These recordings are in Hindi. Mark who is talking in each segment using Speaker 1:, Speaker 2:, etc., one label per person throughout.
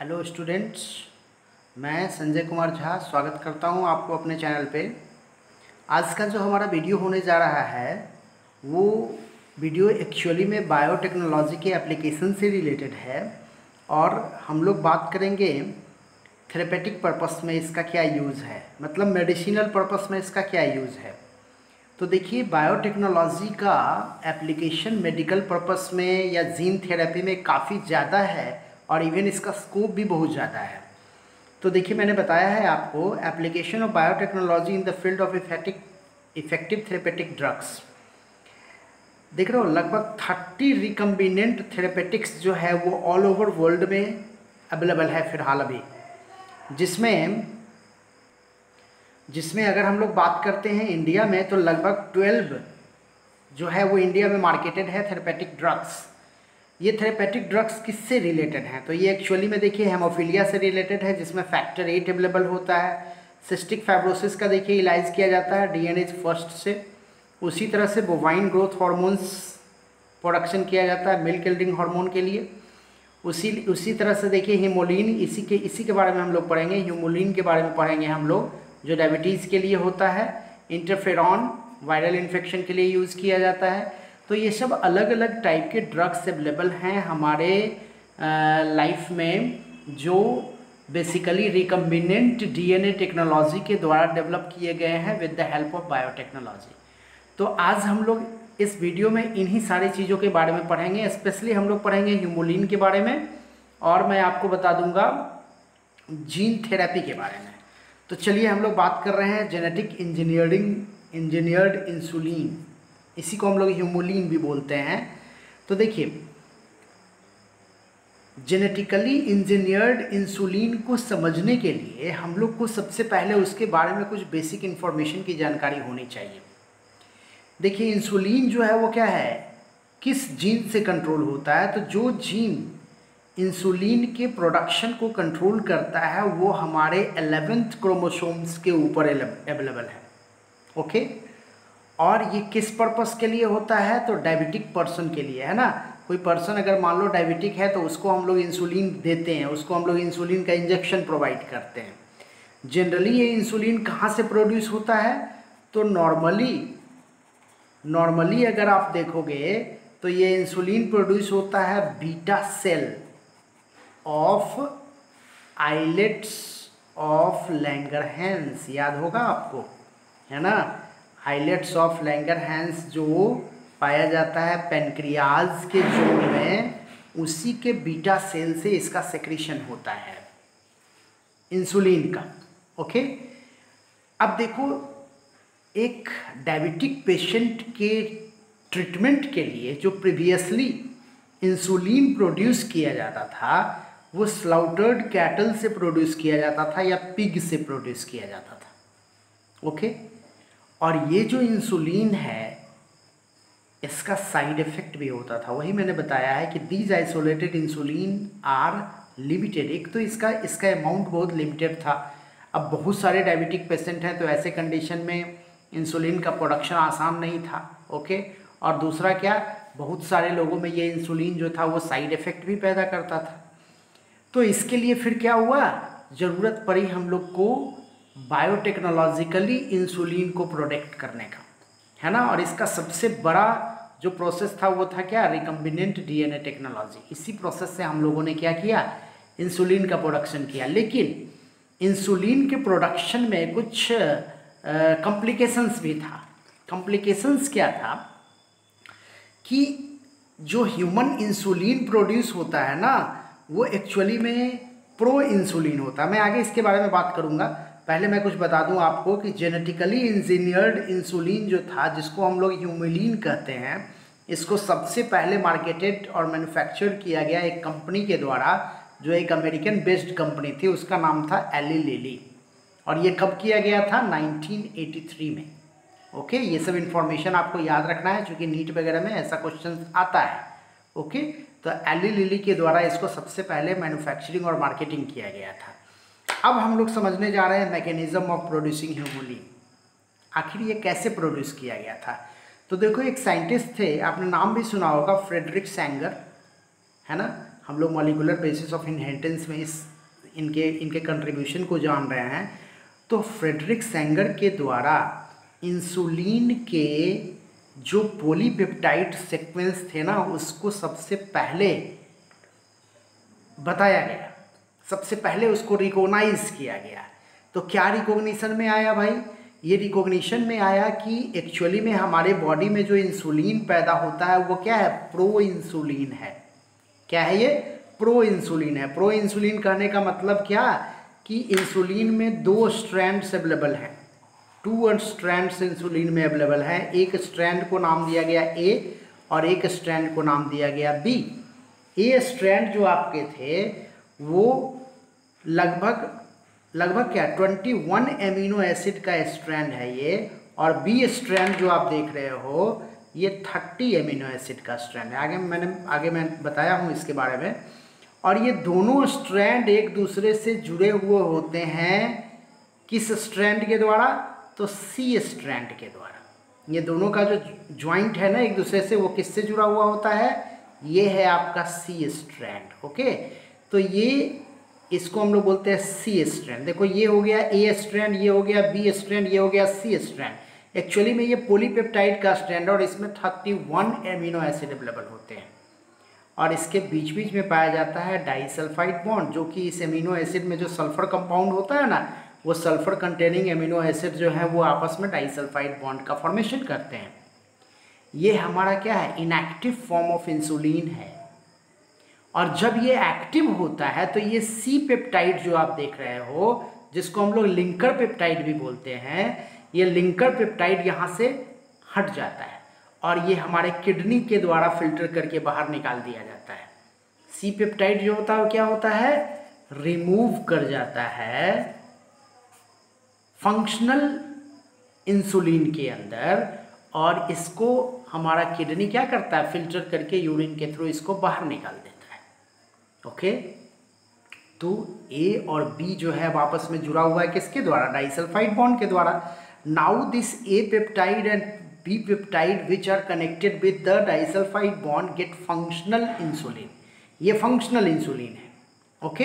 Speaker 1: हेलो स्टूडेंट्स, मैं संजय कुमार झा स्वागत करता हूँ आपको अपने चैनल पे। आज का जो हमारा वीडियो होने जा रहा है, वो वीडियो एक्चुअली में बायोटेक्नोलॉजी के एप्लीकेशन से रिलेटेड है और हम लोग बात करेंगे थेरेपेटिक पर्पस में इसका क्या यूज़ है मतलब मेडिसिनल पर्पस में इसका क्या यूज़ है। तो देखिए बायोटेक्नोलॉजी का एप्लीकेशन मेडिकल पर्पस में या जीन थेरेपी में काफ़ी ज़्यादा है। और इवन इसका स्कोप भी बहुत ज़्यादा है। तो देखिए, मैंने बताया है आपको application of biotechnology in the field of effective effective therapeutic drugs देख रहे हो, लगभग थर्टी रिकम्बिनेंट थेरेपेटिक्स जो है वो ऑल ओवर वर्ल्ड में अवेलेबल है फ़िलहाल अभी। जिसमें जिसमें अगर हम लोग बात करते हैं इंडिया में तो लगभग ट्वेल्व जो है वो इंडिया में मार्केटेड है थेरेपेटिक ड्रग्स ये थेरेपेटिक ड्रग्स किससे रिलेटेड हैं? तो ये एक्चुअली में देखिए हेमोफीलिया से रिलेटेड है, जिसमें फैक्टर एट अवेलेबल होता है। सिस्टिक फाइब्रोसिस का देखिए, इलाज किया जाता है डी फ़र्स्ट से। उसी तरह से बोवाइन ग्रोथ हार्मोन्स प्रोडक्शन किया जाता है मिल्क एल्डिंग हार्मोन के लिए। उसी उसी तरह से देखिए हीमोलिन इसी के इसी के बारे में हम लोग पढ़ेंगे। हीमोलिन के बारे में पढ़ेंगे हम लोग, जो डायबिटीज़ के लिए होता है। इंटरफेरॉन वायरल इन्फेक्शन के लिए यूज़ किया जाता है। तो ये सब अलग अलग टाइप के ड्रग्स अवेलेबल हैं हमारे लाइफ में, जो बेसिकली रिकम्बिनेंट डीएनए टेक्नोलॉजी के द्वारा डेवलप किए गए हैं with the help of biotechnology तो आज हम लोग इस वीडियो में इन्हीं सारी चीज़ों के बारे में पढ़ेंगे स्पेशली हम लोग पढ़ेंगे ह्यूमोलिन के बारे में, और मैं आपको बता दूँगा जीन थेरेपी के बारे में. तो चलिए हम लोग बात कर रहे हैं जेनेटिक इंजीनियरिंग इंजीनियर्ड इंसुलिन इसी को हम लोग ह्यूमोलिन भी बोलते हैं। तो देखिए जेनेटिकली इंजीनियर्ड इंसुलिन को समझने के लिए हम लोग को सबसे पहले उसके बारे में कुछ बेसिक इन्फॉर्मेशन की जानकारी होनी चाहिए। देखिए इंसुलिन जो है वो क्या है? किस जीन से कंट्रोल होता है? तो जो जीन इंसुलिन के प्रोडक्शन को कंट्रोल करता है, वो हमारे एलेवेंथ क्रोमोसोम्स के ऊपर अवेलेबल है। ओके और ये किस पर्पस के लिए होता है? तो डायबिटिक पर्सन के लिए, है ना? कोई पर्सन अगर मान लो डायबिटिक है तो उसको हम लोग इंसुलिन देते हैं, उसको हम लोग इंसुलिन का इंजेक्शन प्रोवाइड करते हैं। जनरली ये इंसुलिन कहाँ से प्रोड्यूस होता है? तो नॉर्मली नॉर्मली अगर आप देखोगे तो ये इंसुलिन प्रोड्यूस होता है beta cell of islets of Langerhans याद होगा आपको, है ना? आइलेट्स ऑफ़ लैंगर लैंगरहैंस जो पाया जाता है पेनक्रियाज के जोन में, उसी के बीटा सेल से इसका सेक्रेशन होता है। इंसुलिन का ओके अब देखो, एक डायबिटिक पेशेंट के ट्रीटमेंट के लिए जो प्रीवियसली इंसुलिन प्रोड्यूस किया जाता था, वो स्लाउटर्ड कैटल से प्रोड्यूस किया जाता था या पिग से प्रोड्यूस किया जाता था ओके और ये जो इंसुलिन है, इसका साइड इफ़ेक्ट भी होता था। वही मैंने बताया है कि these isolated insulin are limited एक तो इसका इसका अमाउंट बहुत लिमिटेड था। अब बहुत सारे डायबिटिक पेशेंट हैं तो ऐसे कंडीशन में इंसुलिन का प्रोडक्शन आसान नहीं था ओके और दूसरा क्या, बहुत सारे लोगों में ये इंसुलिन जो था, वो साइड इफ़ेक्ट भी पैदा करता था। तो इसके लिए फिर क्या हुआ? ज़रूरत पड़ी हम लोग को बायोटेक्नोलॉजिकली इंसुलिन को प्रोटेक्ट करने का, है ना? और इसका सबसे बड़ा जो प्रोसेस था, वो था क्या? रिकम्बिनेंट डीएनए टेक्नोलॉजी इसी प्रोसेस से हम लोगों ने क्या किया? इंसुलिन का प्रोडक्शन किया। लेकिन इंसुलिन के प्रोडक्शन में कुछ कॉम्प्लिकेशंस भी था। कॉम्प्लिकेशंस क्या था? कि जो ह्यूमन इंसुलिन प्रोड्यूस होता है ना, वो एक्चुअली में प्रो इंसुलिन होता है। मैं आगे इसके बारे में बात करूँगा। पहले मैं कुछ बता दूँ आपको कि जेनेटिकली इंजीनियर्ड इंसुलिन जो था, जिसको हम लोग ह्यूमिलिन कहते हैं, इसको सबसे पहले मार्केटेड और मैन्युफैक्चर किया गया एक कंपनी के द्वारा, जो एक अमेरिकन बेस्ड कंपनी थी, उसका नाम था एली लिली और ये कब किया गया था? 1983 में। ओके? ये सब इन्फॉर्मेशन आपको याद रखना है क्योंकि नीट वगैरह में ऐसा क्वेश्चन आता है। ओके? तो एली लिली के द्वारा इसको सबसे पहले मैन्युफैक्चरिंग और मार्केटिंग किया गया था। अब हम लोग समझने जा रहे हैं मैकेनिज्म ऑफ़ प्रोड्यूसिंग ह्यूमोलिन आखिर ये कैसे प्रोड्यूस किया गया था? तो देखो, एक साइंटिस्ट थे, आपने नाम भी सुना होगा फ्रेडरिक सैंगर है ना? हम लोग मॉलिकुलर बेसिस ऑफ़ इनहेरिटेंस में इस, इनके इनके कंट्रीब्यूशन को जान रहे हैं। तो फ्रेडरिक सेंगर के द्वारा इंसुलिन के जो पोलीपेप्टाइड सीक्वेंस थे ना, उसको सबसे पहले बताया गया। सबसे पहले उसको रिकॉग्नाइज किया गया। तो क्या रिकॉग्निशन में आया भाई? ये रिकॉग्निशन में आया कि एक्चुअली में हमारे बॉडी में जो इंसुलिन पैदा होता है, वो क्या है? प्रो इंसुलिन है। क्या है ये? प्रो इंसुलिन है। प्रो इंसुलिन कहने का मतलब क्या? कि इंसुलिन में दो स्ट्रैंड्स अवेलेबल हैं। टू स्ट्रैंड्स इंसुलिन में अवेलेबल है। एक स्ट्रैंड को नाम दिया गया ए और एक स्ट्रैंड को नाम दिया गया बी ए स्ट्रैंड जो आपके थे वो लगभग लगभग क्या ट्वेंटी वन एमिनो एसिड का स्ट्रैंड है ये, और बी स्ट्रैंड जो आप देख रहे हो, ये थर्टी एमिनो एसिड का स्ट्रैंड है। आगे मैंने, आगे मैं बताया हूँ इसके बारे में। और ये दोनों स्ट्रैंड एक दूसरे से जुड़े हुए होते हैं किस स्ट्रैंड के द्वारा? तो सी स्ट्रैंड के द्वारा। ये दोनों का जो ज्वाइंट है ना, एक दूसरे से वो किससे जुड़ा हुआ होता है? ये है आपका सी स्ट्रैंड ओके तो ये इसको हम लोग बोलते हैं सी स्ट्रैंड देखो, ये हो गया ए स्ट्रैंड ये हो गया बी स्ट्रैंड ये हो गया सी स्ट्रैंड एक्चुअली में ये पोलीपेप्टाइड का स्ट्रैंड है और इसमें thirty one amino acid available होते हैं। और इसके बीच बीच में पाया जाता है डाइसल्फाइड बॉन्ड जो कि इस एमिनो एसिड में जो सल्फ़र कंपाउंड होता है ना, वो सल्फ़र कंटेनिंग एमिनो एसिड जो है, वो आपस में डाइसल्फाइड बॉन्ड का फॉर्मेशन करते हैं। ये हमारा क्या है? इनएक्टिव फॉर्म ऑफ़ इंसुलिन है। और जब ये एक्टिव होता है तो ये सी पेप्टाइड जो आप देख रहे हो, जिसको हम लोग लिंकर पेप्टाइड भी बोलते हैं, ये लिंकर पेप्टाइड यहाँ से हट जाता है और ये हमारे किडनी के द्वारा फ़िल्टर करके बाहर निकाल दिया जाता है। सी पेप्टाइड जो होता है, वो क्या होता है? रिमूव कर जाता है फंक्शनल इंसुलिन के अंदर और इसको हमारा किडनी क्या करता है? फ़िल्टर करके यूरिन के थ्रू इसको बाहर निकाल देता है। ओके? तो ए और बी जो है वापस में जुड़ा हुआ है किसके द्वारा? डाइसल्फाइड बॉन्ड के द्वारा। Now this A peptide and B peptide which are connected with the disulphide bond get functional insulin ये फंक्शनल इंसुलिन है। ओके?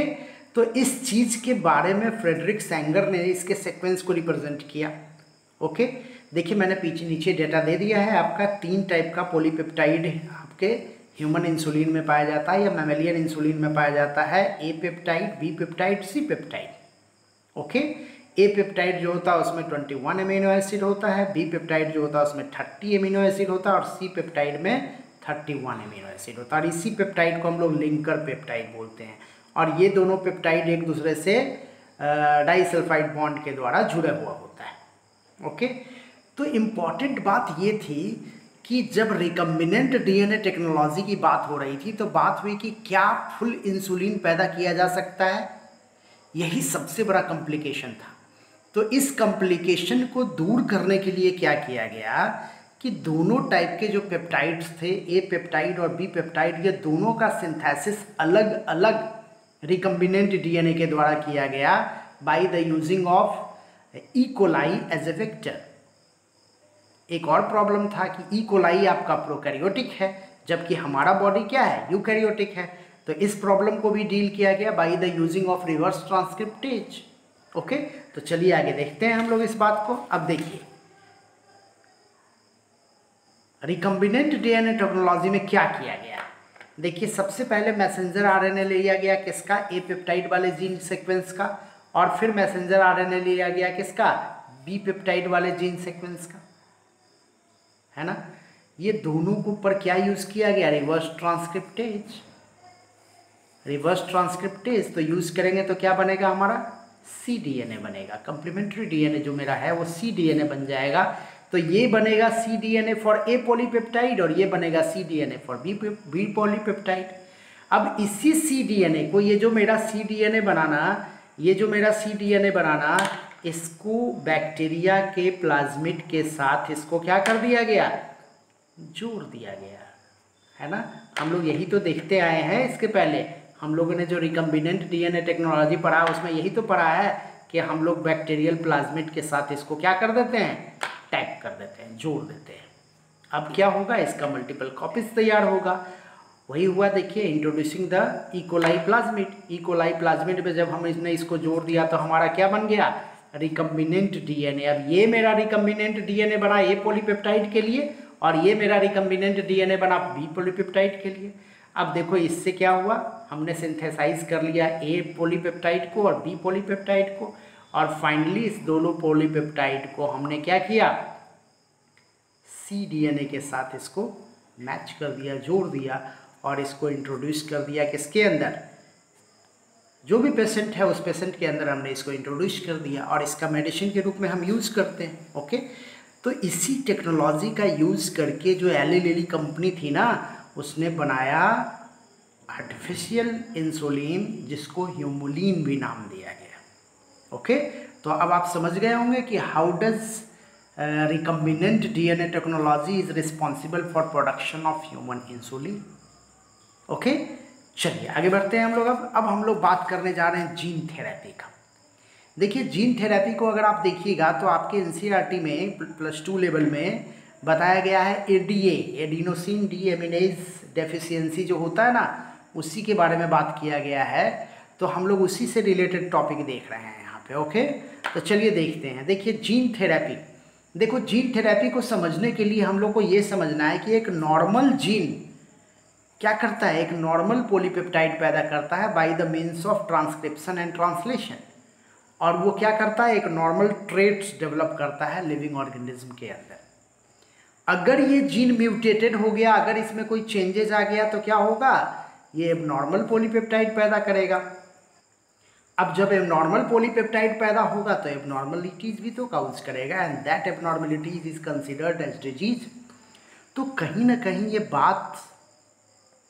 Speaker 1: तो इस चीज़ के बारे में फ्रेडरिक सेंगर ने इसके सीक्वेंस को रिप्रेजेंट किया। ओके? देखिए, मैंने पीछे नीचे डेटा दे दिया है। आपका तीन टाइप का पोलीपेप्टाइड आपके ह्यूमन इंसुलिन में पाया जाता है या मेमेलियन इंसुलिन में पाया जाता है? A peptide B peptide C peptide okay A peptide जो होता है उसमें ट्वेंटी वन एमिनो एसिड होता है बी पेप्टाइड जो होता है उसमें थर्टी एमिनो एसिड होता है और सी पेप्टाइड में थर्टी वन एमिनो एसिड होता है। और इसी पेप्टाइड को हम लोग लिंकर पेप्टाइड बोलते हैं। और ये दोनों पेप्टाइड एक दूसरे से डाइसल्फाइड बॉन्ड के द्वारा जुड़े हुआ होता है। ओके तो इंपॉर्टेंट बात ये थी कि जब रिकम्बिनेंट डीएनए टेक्नोलॉजी की बात हो रही थी तो बात हुई कि क्या फुल इंसुलिन पैदा किया जा सकता है? यही सबसे बड़ा कॉम्प्लिकेशन था। तो इस कॉम्प्लिकेशन को दूर करने के लिए क्या किया गया कि दोनों टाइप के जो पेप्टाइड्स थे ए पेप्टाइड और बी पेप्टाइड ये दोनों का सिंथेसिस अलग अलग रिकम्बिनेंट डीएनए के द्वारा किया गया by the using of E coli as a vector एक और प्रॉब्लम था कि इकोलाई आपका प्रोकैरियोटिक है, जबकि हमारा बॉडी क्या है? यूकैरियोटिक है। तो इस प्रॉब्लम को भी डील किया गया by the using of reverse transcriptase okay तो चलिए आगे देखते हैं हम लोग इस बात को। अब देखिए। रिकम्बिनेंट डीएनए टेक्नोलॉजी में क्या किया गया? देखिए, सबसे पहले मैसेंजर आरएनए लिया गया किसका? ए पेप्टाइड वाले जीन सीक्वेंस का। और फिर मैसेंजर आरएनए लिया गया किसका? बी पेप्टाइड वाले जीन सीक्वेंस का। है ना? ये दोनों के ऊपर क्या यूज़ किया गया? रिवर्स ट्रांसक्रिप्टेज रिवर्स ट्रांसक्रिप्टेज तो यूज़ करेंगे तो क्या बनेगा हमारा? सी डी एन ए बनेगा कंप्लीमेंट्री डीएनए जो मेरा है, वो सी डी एन ए बन जाएगा। तो ये बनेगा C D N A for A polypeptide और ये बनेगा C D N A for B B polypeptide अब इसी सी डी एन ए को ये जो मेरा सी डी एन ए बनाना, ये जो मेरा सी डी एन ए बनाना इसको बैक्टीरिया के प्लाज्मिड के साथ इसको क्या कर दिया गया? जोड़ दिया गया। है ना? हम लोग यही तो देखते आए हैं इसके पहले। हम लोगों ने जो रिकम्बिनेंट डीएनए टेक्नोलॉजी पढ़ा, उसमें यही तो पढ़ा है कि हम लोग बैक्टीरियल प्लाज्मिड के साथ इसको क्या कर देते हैं? टैग कर देते हैं, जोड़ देते हैं। अब क्या होगा? इसका मल्टीपल कॉपीज तैयार होगा। वही हुआ देखिए introducing the E coli plasmid E coli plasmid में जब हम इसने इसको जोड़ दिया तो हमारा क्या बन गया? Recombinant DNA. अब ये मेरा रिकम्बिनेंट डीएनए बना ए पोलीपेप्टाइड के लिए और ये मेरा रिकम्बिनेंट डीएनए बना बी पोलीपेप्टाइड के लिए। अब देखो इससे क्या हुआ? हमने सिंथेसाइज कर लिया ए पोलीपेप्टाइड को और बी पोलीपेप्टाइड को और फाइनली इस दोनों पोलीपेप्टाइड को हमने क्या किया? सी डीएनए के साथ इसको मैच कर दिया, जोड़ दिया और इसको इंट्रोड्यूस कर दिया किसके अंदर? जो भी पेशेंट है, उस पेशेंट के अंदर हमने इसको इंट्रोड्यूस कर दिया और इसका मेडिसिन के रूप में हम यूज़ करते हैं ओके तो इसी टेक्नोलॉजी का यूज़ करके जो एली कंपनी थी ना, उसने बनाया आर्टिफिशियल इंसुलिन जिसको ह्यूमुलिन भी नाम दिया गया ओके तो अब आप समझ गए होंगे कि how does recombinant DNA technology is responsible for production of human insulin okay चलिए, आगे बढ़ते हैं हम लोग अब। अब हम लोग बात करने जा रहे हैं जीन थेरेपी का। देखिए जीन थेरेपी को अगर आप देखिएगा तो आपके एन में प्लस टू लेवल में बताया गया है A D adenosine deaminase deficiency जो होता है ना, उसी के बारे में बात किया गया है। तो हम लोग उसी से रिलेटेड टॉपिक देख रहे हैं यहाँ पे ओके तो चलिए देखते हैं। देखिए जीन थेरेपी देखो जीन थेरेपी को समझने के लिए हम लोग को ये समझना है कि एक नॉर्मल जीन क्या करता है? एक नॉर्मल पोलीपेप्टाइड पैदा करता है by the means of transcription and translation और वो क्या करता है? एक नॉर्मल ट्रेट्स डेवलप करता है लिविंग ऑर्गेनिज्म के अंदर. अगर ये जीन म्यूटेटेड हो गया, अगर इसमें कोई चेंजेस आ गया तो क्या होगा? ये नॉर्मल पोलीपेप्टाइड पैदा करेगा. अब जब एबनॉर्मल पोलीपेप्टाइड पैदा होगा तो एबनॉर्मलिटीज भी तो काउज करेगा and that abnormalities is considered as disease तो कहीं ना कहीं ये बात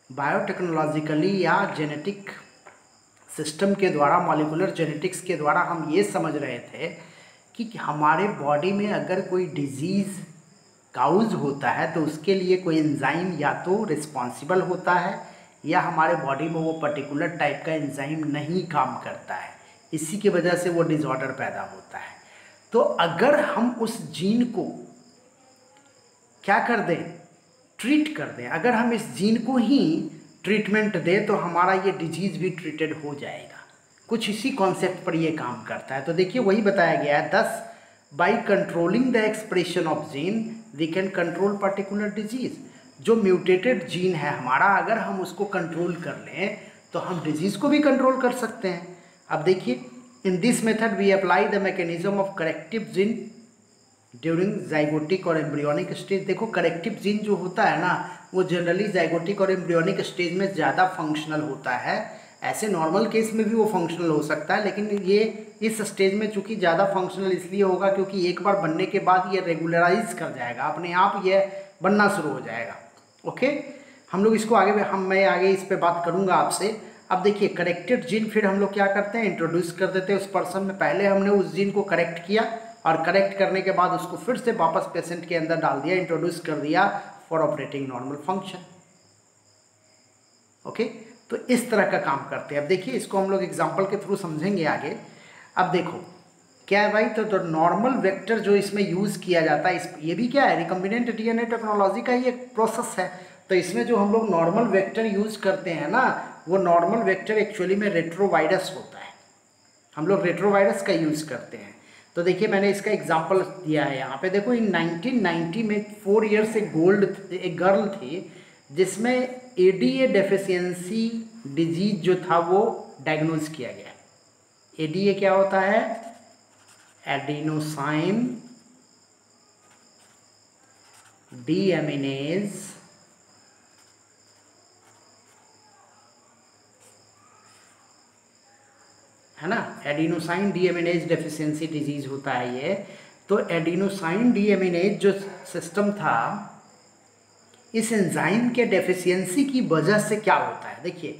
Speaker 1: बायोटेक्नोलॉजिकली या जेनेटिक सिस्टम के द्वारा मॉलिकुलर जेनेटिक्स के द्वारा हम ये समझ रहे थे कि हमारे बॉडी में अगर कोई डिज़ीज़ काउज होता है तो उसके लिए कोई एंजाइम या तो रिस्पॉन्सिबल होता है, या हमारे बॉडी में वो पर्टिकुलर टाइप का एंजाइम नहीं काम करता है। इसी की वजह से वो डिज़ॉर्डर पैदा होता है। तो अगर हम उस जीन को क्या कर दें? ट्रीट कर दें। अगर हम इस जीन को ही ट्रीटमेंट दें तो हमारा ये डिज़ीज़ भी ट्रीटेड हो जाएगा। कुछ इसी कॉन्सेप्ट पर ये काम करता है। तो देखिए, वही बताया गया है। Thus by controlling the expression of gene we can control particular disease जो म्यूटेटेड जीन है हमारा, अगर हम उसको कंट्रोल कर लें तो हम डिज़ीज़ को भी कंट्रोल कर सकते हैं। अब देखिए in this method we apply the mechanism of corrective gene during zygotic और एम्ब्रियोनिक स्टेज देखो करेक्टिव जीन जो होता है ना, वो जनरली जाइगोटिक और एम्ब्रियोनिक स्टेज में ज़्यादा फंक्शनल होता है। ऐसे नॉर्मल केस में भी वो फंक्शनल हो सकता है, लेकिन ये इस स्टेज में चूँकि ज़्यादा फंक्शनल इसलिए होगा क्योंकि एक बार बनने के बाद ये रेगुलराइज कर जाएगा, अपने आप ये बनना शुरू हो जाएगा। ओके हम लोग इसको आगे, हम, मैं आगे इस पर बात करूँगा आपसे। अब देखिए करेक्टेड जीन फिर हम लोग क्या करते हैं? इंट्रोड्यूस कर देते हैं। उस पर्सन में पहले हमने उस जीन को करेक्ट किया। और करेक्ट करने के बाद उसको फिर से वापस पेशेंट के अंदर डाल दिया इंट्रोड्यूस कर दिया for operating normal function okay तो इस तरह का काम करते हैं। अब देखिए इसको हम लोग एग्ज़ाम्पल के थ्रू समझेंगे आगे। अब देखो क्या है भाई? तो, तो नॉर्मल वेक्टर जो इसमें यूज़ किया जाता है इस ये भी क्या है? रिकम्बिनेंट डीएनए टेक्नोलॉजी का ही एक प्रोसेस है। तो इसमें जो हम लोग नॉर्मल वेक्टर यूज़ करते हैं ना वो नॉर्मल वेक्टर एक्चुअली में रेट्रोवायरस होता है। हम लोग रेट्रोवायरस का यूज़ करते हैं। तो देखिए, मैंने इसका एग्ज़ाम्पल दिया है यहाँ पे। देखो इन 1990 में फोर ईयर से गोल्ड एक गर्ल थी, जिसमें A D A deficiency disease जो था, वो डायग्नोज किया गया। ए डी ए क्या होता है? एडिनोसाइन डी एमिनेज है ना? एडिनोसाइन डीएमिनेज डेफिशिएंसी डिज़ीज़ होता है ये। तो एडिनोसाइन डीएमिनेज जो सिस्टम था, इस एंजाइम के डेफिशिएंसी की वजह से क्या होता है? देखिए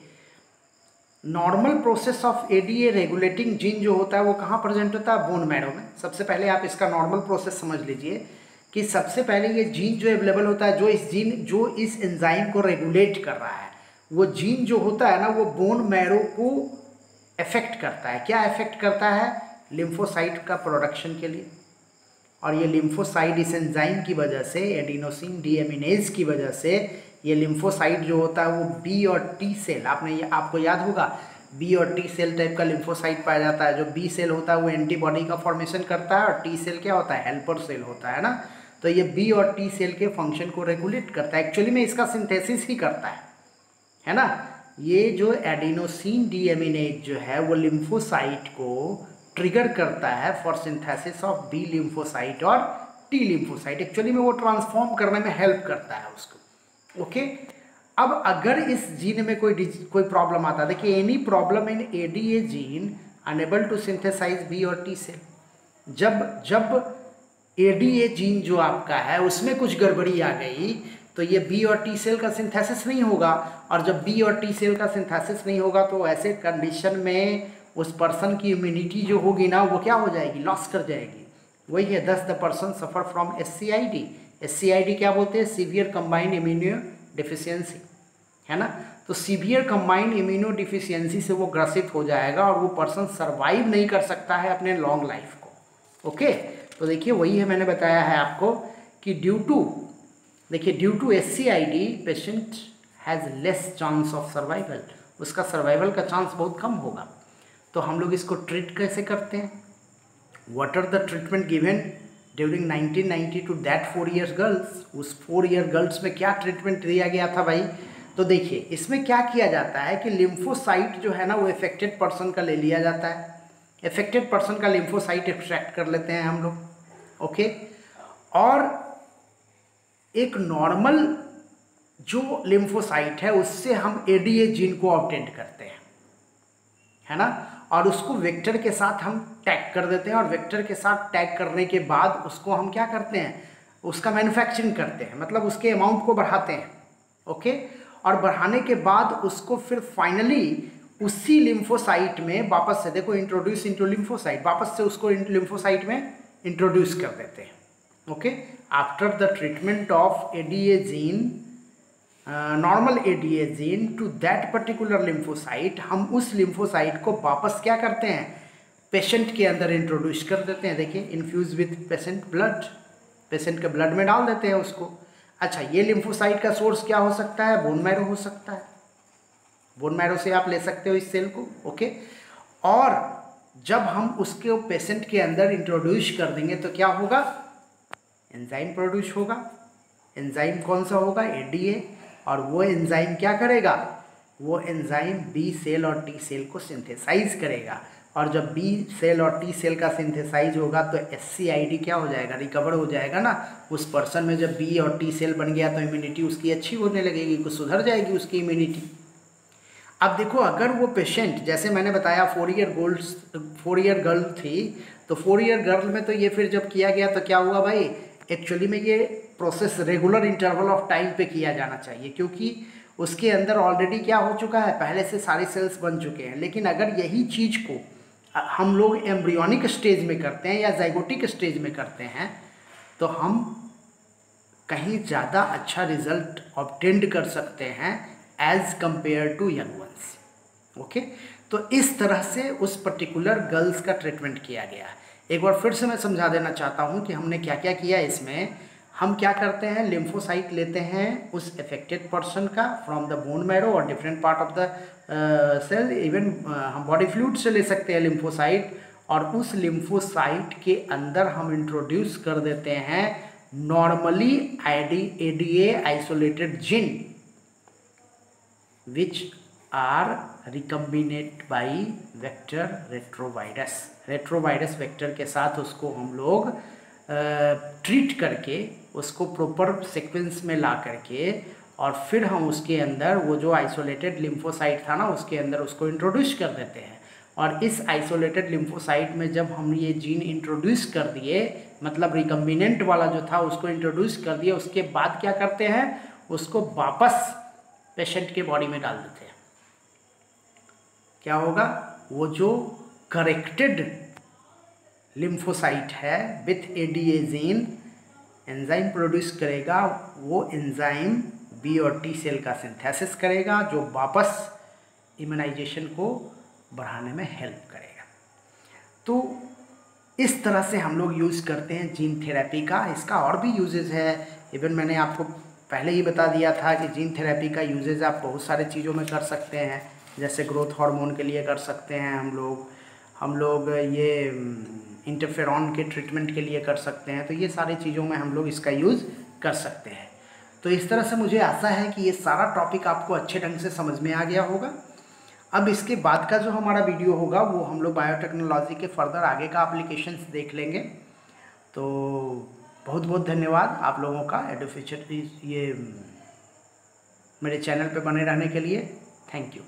Speaker 1: normal process of ADA regulating gene जो होता है, वो कहाँ प्रेजेंट होता है? बोन मैरो में। सबसे पहले आप इसका नॉर्मल प्रोसेस समझ लीजिए कि सबसे पहले ये जीन जो अवेलेबल होता है, जो इस जीन जो इस एंजाइम को रेगुलेट कर रहा है, वो जीन जो होता है ना, वो बोन मैरो को इफ़ेक्ट करता है। क्या इफ़ेक्ट करता है? लिम्फोसाइट का प्रोडक्शन के लिए। और ये लिम्फोसाइट इस एंजाइम की वजह से एडिनोसिन डीएमिनेज की वजह से, ये लिम्फोसाइट जो होता है वो बी और टी सेल आपने ये, आपको याद होगा? बी और टी सेल टाइप का लिम्फोसाइट पाया जाता है। जो बी सेल होता है वो एंटीबॉडी का फॉर्मेशन करता है और टी सेल क्या होता है? हेल्पर सेल होता है ना? तो ये बी और टी सेल के फ़ंक्शन को रेगुलेट करता है। एक्चुअली में इसका सिंथेसिस ही करता है। है ना? ये जो एडिनोसिन डीएमिनेट जो है, वो लिम्फोसाइट को ट्रिगर करता है for synthesis of B lymphocyte और टी लिम्फोसाइट एक्चुअली में वो ट्रांसफॉर्म करने में हेल्प करता है उसको। ओके अब अगर इस जीन में कोई कोई प्रॉब्लम आता है, देखिए any problem in A D A gene unable to synthesise B और टी से जब जब ए डी ए जीन जो आपका है, उसमें कुछ गड़बड़ी आ गई तो ये बी और टी सेल का सिंथेसिस नहीं होगा। और जब बी और टी सेल का सिंथेसिस नहीं होगा तो ऐसे कंडीशन में उस पर्सन की इम्यूनिटी जो होगी ना, वो क्या हो जाएगी? लॉस कर जाएगी। वही है thus the person suffer from S C I D S C I D क्या बोलते हैं? सीवियर कम्बाइंड इम्यूनियो डिफिशियंसी है ना? तो सीवियर कम्बाइंड इम्यूनो डिफिशियंसी से वो ग्रसित हो जाएगा और वो पर्सन सर्वाइव नहीं कर सकता है अपने लॉन्ग लाइफ को। ओके तो देखिए, वही है, मैंने बताया है आपको कि ड्यू टू देखिए due to S C patient has less chance of survival उसका सर्वाइवल का चांस बहुत कम होगा। तो हम लोग इसको ट्रीट कैसे करते हैं? What are the treatment given during 1990 to that four year girls उस फोर ईयर गर्ल्स में क्या ट्रीटमेंट दिया गया था भाई? तो देखिए, इसमें क्या किया जाता है कि लिम्फोसाइट जो है ना, वो इफेक्टेड पर्सन का ले लिया जाता है। इफेक्टेड पर्सन का लिम्फोसाइट एक्सट्रैक्ट कर लेते हैं हम लोग। ओके और एक नॉर्मल जो लिम्फोसाइट है, उससे हम एडीए जीन को ऑप्टेंट करते हैं। है ना? और उसको वेक्टर के साथ हम टैग कर देते हैं और वेक्टर के साथ टैग करने के बाद उसको हम क्या करते हैं? उसका मैन्युफैक्चरिंग करते हैं। मतलब उसके अमाउंट को बढ़ाते हैं। ओके और बढ़ाने के बाद उसको फिर फाइनली उसी लिम्फोसाइट में वापस से, देखो इंट्रोड्यूस इंटू लिम्फोसाइट वापस से उसको लिम्फोसाइट में इंट्रोड्यूस कर देते हैं। Okay after the treatment of ADA gene normal ADA gene to that particular lymphocyte हम उस लिम्फोसाइट को वापस क्या करते हैं? पेशेंट के अंदर इंट्रोड्यूस कर देते हैं। देखिए infuse with patient blood patient के ब्लड में डाल देते हैं उसको। अच्छा ये लिम्फोसाइट का सोर्स क्या हो सकता है? बोन मैरो हो सकता है। बोन मैरो से आप ले सकते हो इस सेल को ओके और जब हम उसके पेशेंट के अंदर इंट्रोड्यूस कर देंगे तो क्या होगा? एंजाइम प्रोड्यूस होगा। एंजाइम कौन सा होगा? एडीए और वो एंजाइम क्या करेगा? वो एंजाइम बी सेल और टी सेल को सिंथेसाइज करेगा। और जब बी सेल और टी सेल का सिंथेसाइज होगा तो एससीआईडी क्या हो जाएगा? रिकवर हो जाएगा ना? उस पर्सन में जब बी और टी सेल बन गया तो इम्यूनिटी उसकी अच्छी होने लगेगी, कुछ सुधर जाएगी उसकी इम्यूनिटी अब देखो, अगर वो पेशेंट जैसे मैंने बताया four year old four year girl थी तो फोर ईयर गर्ल में तो ये फिर जब किया गया तो क्या हुआ भाई? एक्चुअली में ये process regular interval of time पे किया जाना चाहिए, क्योंकि उसके अंदर ऑलरेडी क्या हो चुका है, पहले से सारे सेल्स बन चुके हैं, लेकिन अगर यही चीज़ को हम लोग एम्ब्रियोनिक स्टेज में करते हैं या जाइगोटिक स्टेज में करते हैं तो हम कहीं ज़्यादा अच्छा रिज़ल्ट ऑब्टेंड कर सकते हैं as compare to young ones okay तो इस तरह से उस पर्टिकुलर गर्ल्स का ट्रीटमेंट किया गया एक बार फिर से मैं समझा देना चाहता हूँ कि हमने क्या क्या किया इसमें। हम क्या करते हैं? लिम्फोसाइट लेते हैं उस अफेक्टेड पर्सन का फ्रॉम द बोन मैरो और different part of the cell even हम बॉडी फ्लूड से ले सकते हैं लिम्फोसाइट और उस लिम्फोसाइट के अंदर हम इंट्रोड्यूस कर देते हैं normally ID ADA isolated gene which are recombinant by vector retrovirus retrovirus vector के साथ उसको हम लोग ट्रीट करके उसको प्रॉपर सीक्वेंस में ला करके और फिर हम उसके अंदर वो जो आइसोलेटेड लिम्फोसाइट था ना, उसके अंदर उसको इंट्रोड्यूस कर देते हैं। और इस आइसोलेटेड लिम्फोसाइट में जब हम ये जीन इंट्रोड्यूस कर दिए मतलब रिकम्बिनेंट वाला जो था उसको इंट्रोड्यूस कर दिए, उसके बाद क्या करते हैं? उसको वापस पेशेंट के बॉडी में डाल देते हैं। क्या होगा? वो जो करेक्टेड लिम्फोसाइट है with ADA gene enzyme produce करेगा, वो एंजाइम बी और टी सेल का सिंथेसिस करेगा, जो वापस इम्यूनाइजेशन को बढ़ाने में हेल्प करेगा। तो इस तरह से हम लोग यूज़ करते हैं जीन थेरेपी का। इसका और भी यूजेज है। इवन मैंने आपको पहले ही बता दिया था कि जीन थेरेपी का यूजेज आप बहुत सारे चीज़ों में कर सकते हैं। जैसे ग्रोथ हार्मोन के लिए कर सकते हैं हम लोग। हम लोग ये इंटरफेरॉन के ट्रीटमेंट के लिए कर सकते हैं। तो ये सारी चीज़ों में हम लोग इसका यूज़ कर सकते हैं। तो इस तरह से मुझे आशा है कि ये सारा टॉपिक आपको अच्छे ढंग से समझ में आ गया होगा। अब इसके बाद का जो हमारा वीडियो होगा, वो हम लोग बायोटेक्नोलॉजी के फर्दर आगे का अप्लीकेशंस देख लेंगे। तो बहुत बहुत धन्यवाद आप लोगों का एडोफिचर ये, मेरे चैनल पे बने रहने के लिए। Thank you